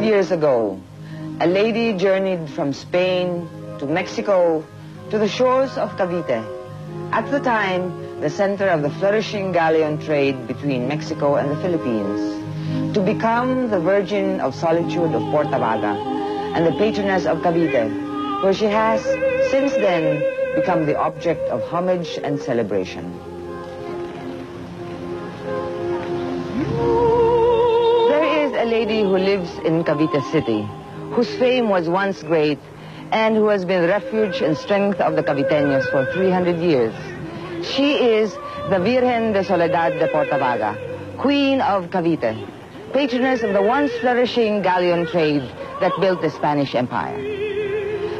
200 years ago, a lady journeyed from Spain to Mexico to the shores of Cavite. At the time, the center of the flourishing galleon trade between Mexico and the Philippines, to become the Virgin of Solitude of Porta Vaga and the patroness of Cavite, where she has, since then, become the object of homage and celebration. Lady who lives in Cavite City, whose fame was once great and who has been refuge and strength of the Caviteños for 300 years. She is the Virgen de Soledad de Porta Vaga, Queen of Cavite, patroness of the once flourishing galleon trade that built the Spanish Empire.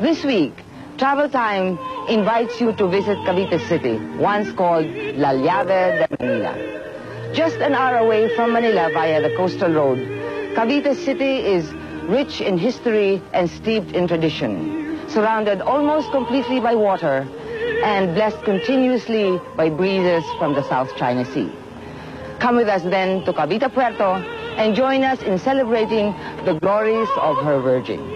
This week, Travel Time invites you to visit Cavite City, once called La Llave de Manila. Just an hour away from Manila via the coastal road, Cavite City is rich in history and steeped in tradition, surrounded almost completely by water and blessed continuously by breezes from the South China Sea. Come with us then to Cavite Puerto and join us in celebrating the glories of her Virgin.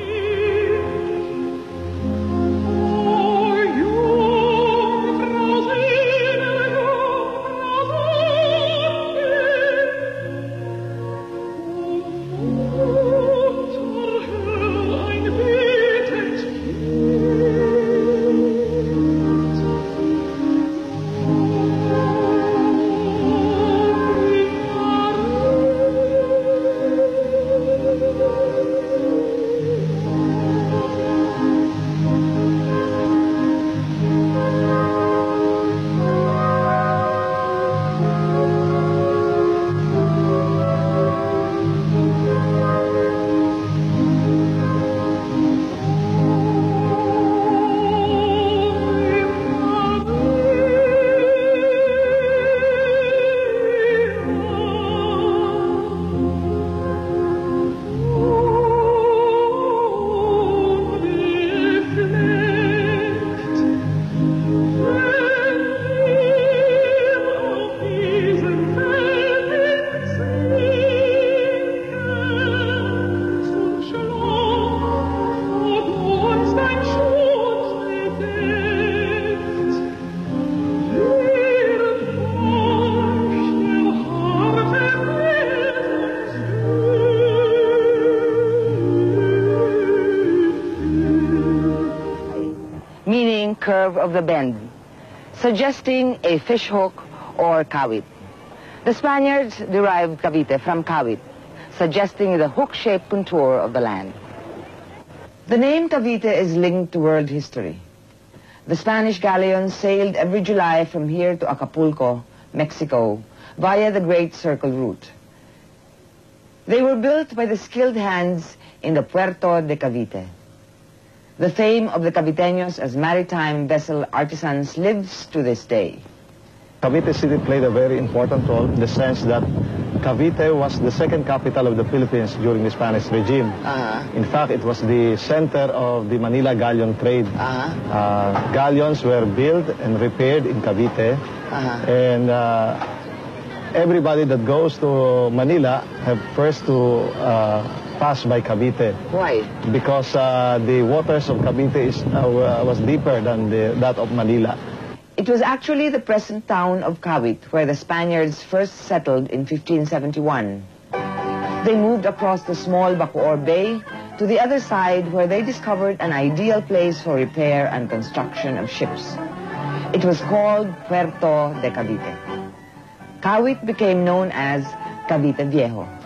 Curve of the bend, suggesting a fishhook or kawit. The Spaniards derived Cavite from kawit, suggesting the hook-shaped contour of the land. The name Cavite is linked to world history. The Spanish galleons sailed every July from here to Acapulco, Mexico, via the Great Circle route. They were built by the skilled hands in the Puerto de Cavite. The fame of the Caviteños as maritime vessel artisans lives to this day. Cavite City played a very important role in the sense that Cavite was the second capital of the Philippines during the Spanish regime. Uh -huh. In fact, it was the center of the Manila galleon trade. Uh -huh. uh, galleons were built and repaired in Cavite. -huh. And uh, everybody that goes to Manila have first to uh, pass by Cavite. Why? Because uh, the waters of Cavite is, uh, was deeper than the, that of Manila. It was actually the present town of Cavite where the Spaniards first settled in 1571. They moved across the small Bacoor Bay to the other side where they discovered an ideal place for repair and construction of ships. It was called Puerto de Cavite. Cavite became known as Cavite Viejo.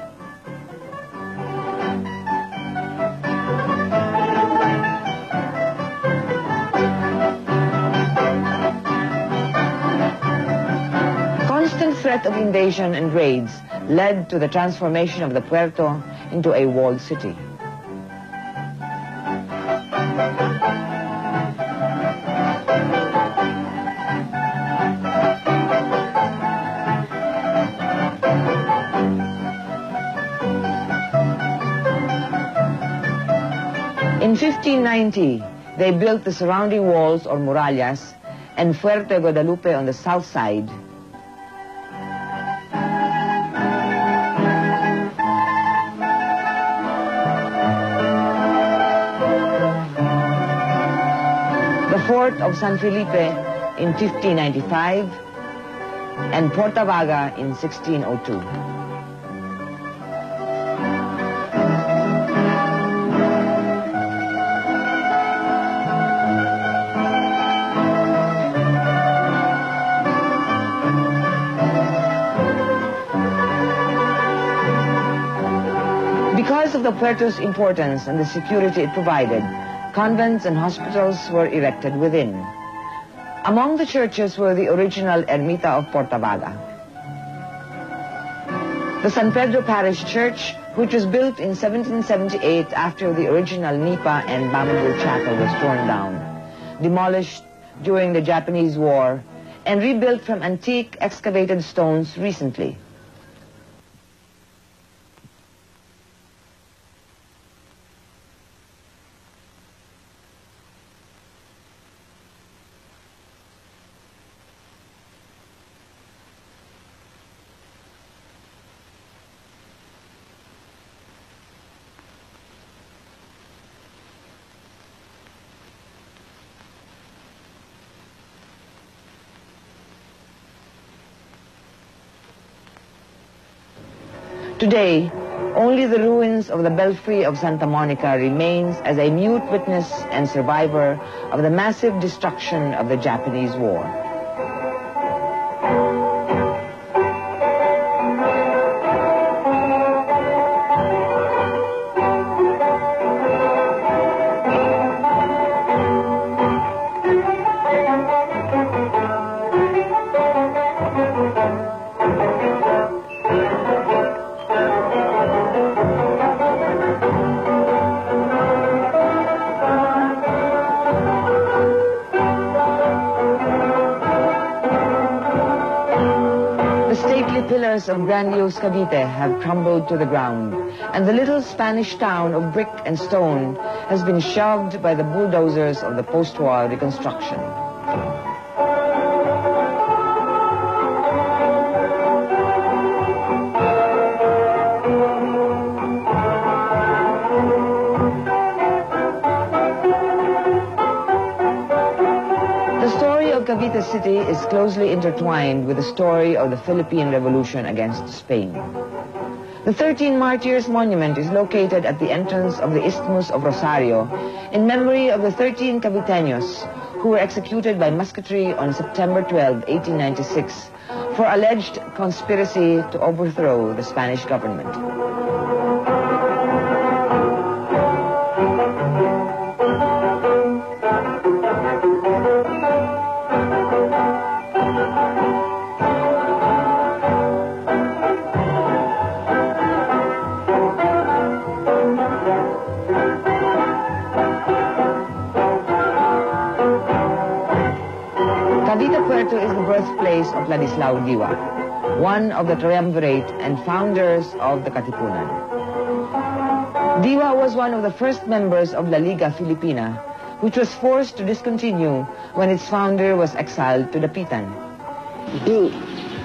Threat of invasion and raids led to the transformation of the puerto into a walled city. In 1590, they built the surrounding walls or murallas and Fuerte Guadalupe on the south side fort of San Felipe in 1595, and Porta Vaga in 1602. Because of the Puerto's importance and the security it provided, convents and hospitals were erected within. Among the churches were the original Ermita of Portavaga. The San Pedro Parish Church, which was built in 1778 after the original Nipa and bamboo chapel was torn down, demolished during the Japanese War, and rebuilt from antique excavated stones recently. Today, only the ruins of the belfry of Santa Monica remains as a mute witness and survivor of the massive destruction of the Japanese War. Of grandiose Cavite have crumbled to the ground, and the little Spanish town of brick and stone has been shoved by the bulldozers of the post-war reconstruction. Cavite City is closely intertwined with the story of the Philippine Revolution against Spain. The 13 Martyrs Monument is located at the entrance of the Isthmus of Rosario in memory of the 13 Caviteños who were executed by musketry on September 12, 1896 for alleged conspiracy to overthrow the Spanish government. Cavite Puerto is the birthplace of Ladislao Diwa, one of the triumvirate and founders of the Katipunan. Diwa was one of the first members of La Liga Filipina, which was forced to discontinue when its founder was exiled to Dapitan. being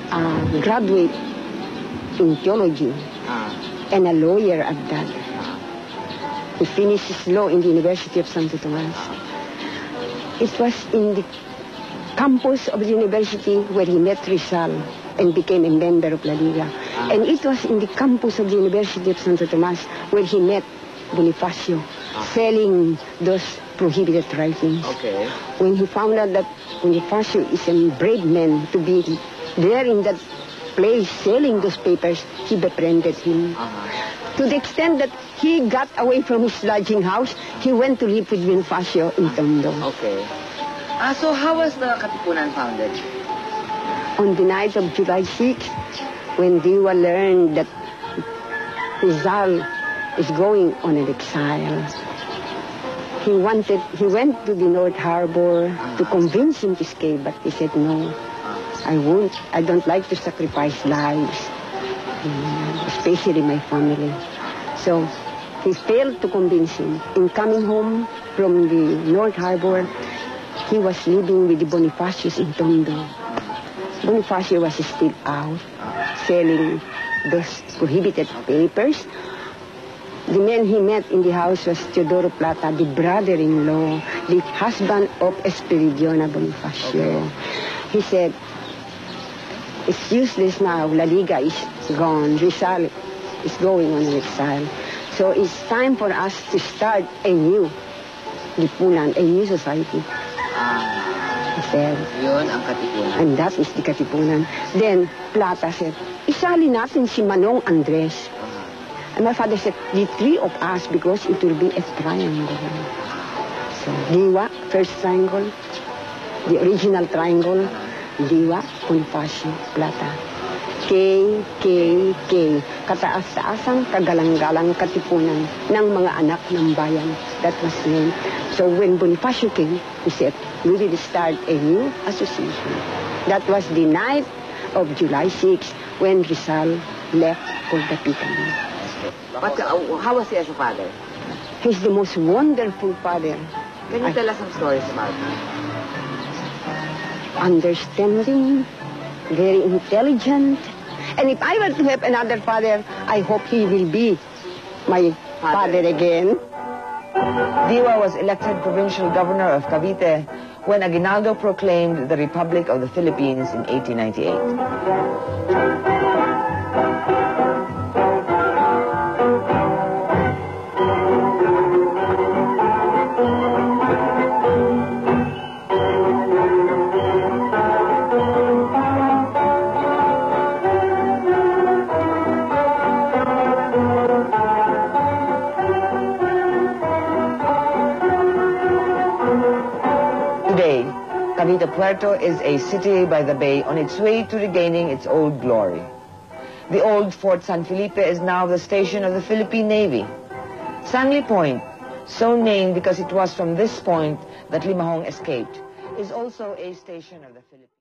a graduate in theology ah. and a lawyer at that. Ah. He finished his law in the University of Santo Tomas. Ah. It was in the campus of the university where he met Rizal and became a member of La Liga. Ah. And it was in the campus of the University of Santo Tomas where he met Bonifacio ah. selling those prohibited writings. Okay. When he found out that Bonifacio is a brave man to be there in that place selling those papers, he befriended him. Uh-huh. To the extent that he got away from his lodging house, he went to live with Bonifacio in Tondo. Okay. Ah, so how was the Katipunan founded? On the night of July 6th, when Diwa learned that Rizal is going on an exile, he wanted, he went to the North Harbor to convince him to escape, but he said, no, I won't, I don't like to sacrifice lives, especially my family. So he failed to convince him. In coming home from the North Harbor, he was living with the Bonifacios in Tondo. Bonifacio was still out selling those prohibited papers. The man he met in the house was Teodoro Plata, the brother-in-law, the husband of Espiridiona Bonifacio. He said, it's useless now. La Liga is gone. Rizal is going on exile. So it's time for us to start a new lipunan, a new society. He said, Yun ang katipunan. and that is the Katipunan. Then, Plata said, isali natin si Manong Andres. And my father said, the three of us because it will be a triangle. So, Diwa, first triangle, the original triangle, Diwa, Bonifacio, Plata. K, K, K, kataas-taasang kagalang-galang katipunan ng mga anak ng bayan. That was the name. So when Bonifacio came, he said, we will start a new association. That was the night of July 6 when Rizal left for Dapitan. But uh, how was he as a father? He's the most wonderful father. Can you I- tell us some stories about him? understanding, very intelligent. And if I were to have another father, I hope he will be my Father. father again. Diwa was elected provincial governor of Cavite when Aguinaldo proclaimed the Republic of the Philippines in 1898. Cavite Puerto is a city by the bay on its way to regaining its old glory. The old Fort San Felipe is now the station of the Philippine Navy. Sangley Point, so named because it was from this point that Limahong escaped, is also a station of the Philippines.